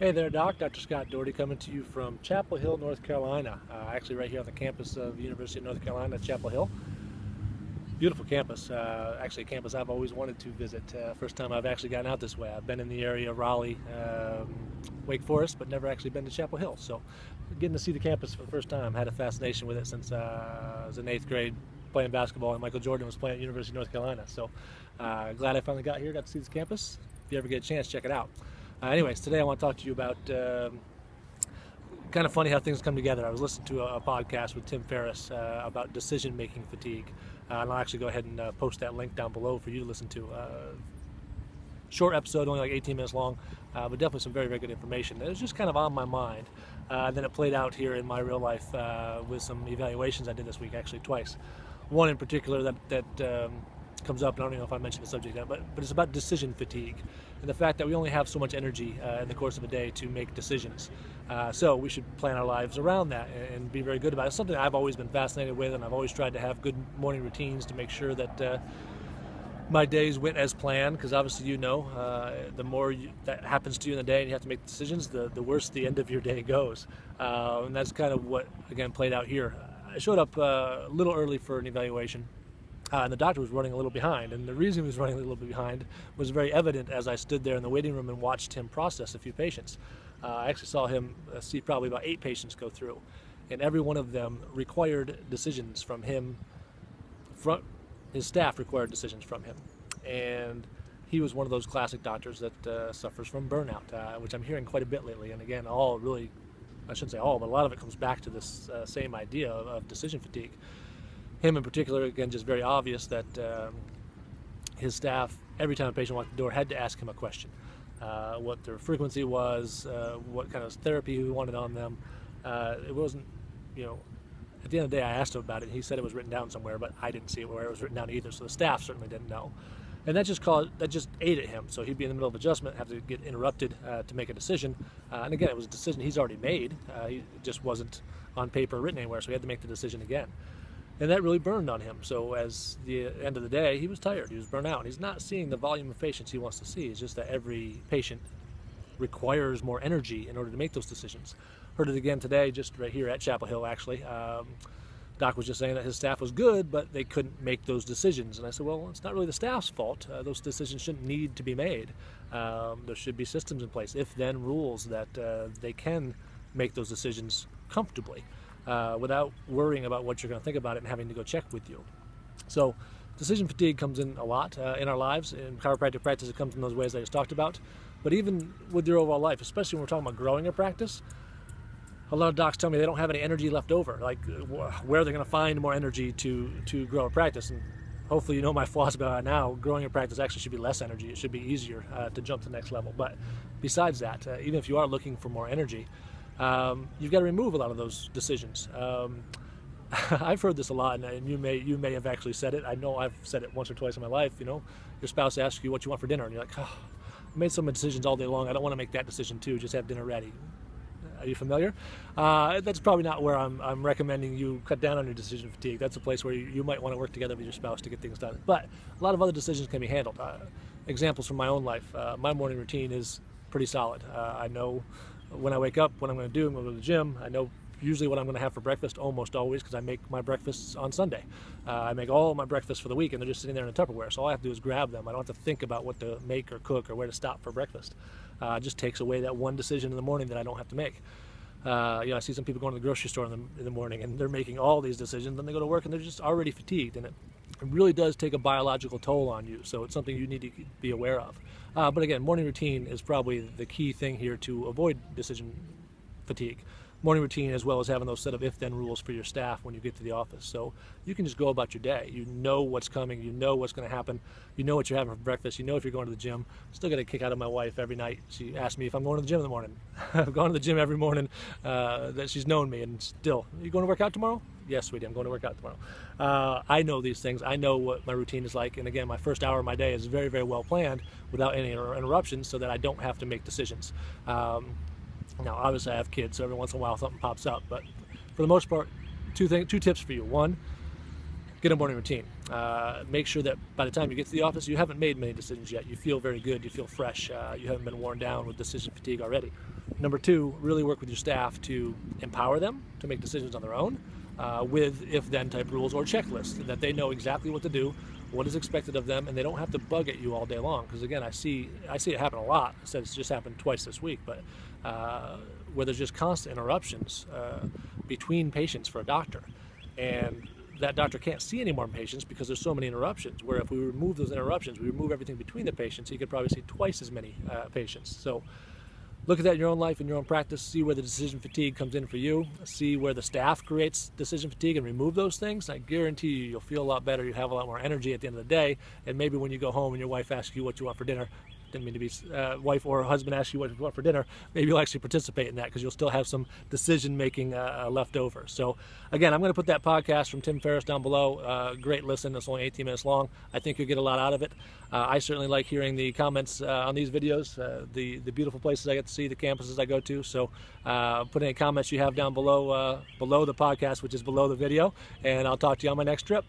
Hey there, Doc. Dr. Scott Doherty coming to you from Chapel Hill, North Carolina. Uh, actually, right here on the campus of University of North Carolina, Chapel Hill. Beautiful campus. Uh, actually, a campus I've always wanted to visit. Uh, first time I've actually gotten out this way. I've been in the area of Raleigh, um, Wake Forest, but never actually been to Chapel Hill. So, getting to see the campus for the first time, had a fascination with it since uh, I was in eighth grade playing basketball, and Michael Jordan was playing at University of North Carolina. So, uh, glad I finally got here, got to see this campus. If you ever get a chance, check it out. Uh, anyways, today I want to talk to you about um, kind of funny how things come together. I was listening to a, a podcast with Tim Ferriss uh, about decision making fatigue, uh, and I'll actually go ahead and uh, post that link down below for you to listen to. Uh, short episode, only like 18 minutes long, uh, but definitely some very, very good information. It was just kind of on my mind. and then it played out here in my real life with some evaluations I did this week, actually twice. One in particular that, that um, comes up, and I don't know if I mentioned the subject yet, but, but it's about decision fatigue and the fact that we only have so much energy uh, in the course of a day to make decisions. Uh, so we should plan our lives around that and, and, be very good about it. It's something I've always been fascinated with, and I've always tried to have good morning routines to make sure that uh, my days went as planned because obviously you know uh, the more you, that happens to you in the day and you have to make decisions the, the worse the end of your day goes uh, and that's kind of what again played out here i showed up uh, a little early for an evaluation uh, and the doctor was running a little behind. And the reason he was running a little bit behind was very evident as I stood there in the waiting room and watched him process a few patients. Uh, I actually saw him uh, see probably about eight patients go through, and every one of them required decisions from him. From his staff required decisions from him, and he was one of those classic doctors that uh, suffers from burnout, uh, which I'm hearing quite a bit lately. And again, all really, I shouldn't say all, but a lot of it comes back to this uh, same idea of, of decision fatigue him in particular, again, just very obvious that um, his staff, every time a patient walked the door, had to ask him a question. Uh, what their frequency was, uh, what kind of therapy he wanted on them. Uh, it wasn't, you know, at the end of the day, I asked him about it. He said it was written down somewhere, but I didn't see it where it was written down either. So the staff certainly didn't know, and that just caused that just ate at him. So he'd be in the middle of adjustment, have to get interrupted uh, to make a decision. Uh, and again, it was a decision he's already made. Uh, he just wasn't on paper written anywhere, so he had to make the decision again and that really burned on him. So, as the end of the day, he was tired. He was burnt out. He's not seeing the volume of patients he wants to see. It's just that every patient requires more energy in order to make those decisions. Heard it again today, just right here at Chapel Hill. Actually, um, Doc was just saying that his staff was good, but they couldn't make those decisions. And I said, well, it's not really the staff's fault. Uh, those decisions shouldn't need to be made. Um, there should be systems in place, if-then rules that uh, they can make those decisions comfortably uh, without worrying about what you're going to think about it and having to go check with you. So decision fatigue comes in a lot uh, in our lives. In chiropractic practice, it comes in those ways I just talked about. But even with your overall life, especially when we're talking about growing a practice, a lot of docs tell me they don't have any energy left over. Like, where are they going to find more energy to to grow a practice? And hopefully, you know my philosophy about it now. Growing a practice actually should be less energy. It should be easier uh, to jump to the next level. But besides that, uh, even if you are looking for more energy, um, you've got to remove a lot of those decisions. Um, I've heard this a lot, and you may you may have actually said it. I know I've said it once or twice in my life. You know, your spouse asks you what you want for dinner, and you're like, oh, I made some decisions all day long. I don't want to make that decision too. Just have dinner ready. Are you familiar? Uh, that's probably not where I'm, I'm recommending you cut down on your decision fatigue. That's a place where you, you might want to work together with your spouse to get things done. But a lot of other decisions can be handled. Uh, examples from my own life. Uh, my morning routine is pretty solid. Uh, I know when I wake up, what I'm going to do, I'm going to go to the gym. I know usually what I'm going to have for breakfast almost always because I make my breakfasts on Sunday. Uh, I make all my breakfasts for the week and they're just sitting there in a Tupperware. So all I have to do is grab them. I don't have to think about what to make or cook or where to stop for breakfast. Uh, it just takes away that one decision in the morning that I don't have to make. Uh, you know, I see some people going to the grocery store in the, in the morning and they're making all these decisions. Then they go to work and they're just already fatigued, and it, it really does take a biological toll on you. So it's something you need to be aware of. Uh, but again, morning routine is probably the key thing here to avoid decision fatigue morning routine as well as having those set of if-then rules for your staff when you get to the office. So you can just go about your day. You know what's coming. You know what's going to happen. You know what you're having for breakfast. You know if you're going to the gym. Still get a kick out of my wife every night. She asks me if I'm going to the gym in the morning. I've gone to the gym every morning. Uh, that she's known me, and still, you going to work out tomorrow? Yes, sweetie, I'm going to work out tomorrow. Uh, I know these things. I know what my routine is like. And again, my first hour of my day is very, very well planned without any interruptions so that I don't have to make decisions. Um, now, obviously, I have kids, so every once in a while something pops up. But for the most part, two things, two tips for you. One, get a morning routine. Uh, make sure that by the time you get to the office, you haven't made many decisions yet. You feel very good, you feel fresh, uh, you haven't been worn down with decision fatigue already. Number two, really work with your staff to empower them to make decisions on their own uh, with if then type rules or checklists that they know exactly what to do, what is expected of them, and they don't have to bug at you all day long. Because again, I see I see it happen a lot. I said it's just happened twice this week, but uh, where there's just constant interruptions uh, between patients for a doctor, and that doctor can't see any more patients because there's so many interruptions. Where if we remove those interruptions, we remove everything between the patients, he could probably see twice as many uh, patients. So look at that in your own life in your own practice. See where the decision fatigue comes in for you. See where the staff creates decision fatigue and remove those things. I guarantee you you'll feel a lot better. You have a lot more energy at the end of the day. And maybe when you go home and your wife asks you what you want for dinner didn't mean to be uh, wife or husband ask you what you want for dinner, maybe you'll actually participate in that because you'll still have some decision making uh, uh, left over. So again, I'm going to put that podcast from Tim Ferriss down below. Uh, great listen. It's only 18 minutes long. I think you'll get a lot out of it. Uh, I certainly like hearing the comments uh, on these videos, the the beautiful places I get to see, the campuses I go to. So put any comments you have down below below the podcast, which is below the video, and I'll talk to you on my next trip.